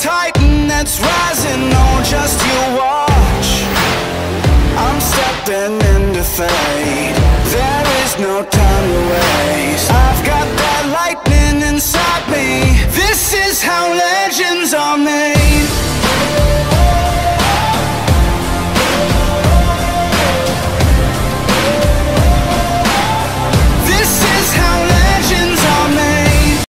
titan that's rising on just you watch. I'm stepping into fate There is no time to waste. I've got that lightning inside me. This is how legends are made.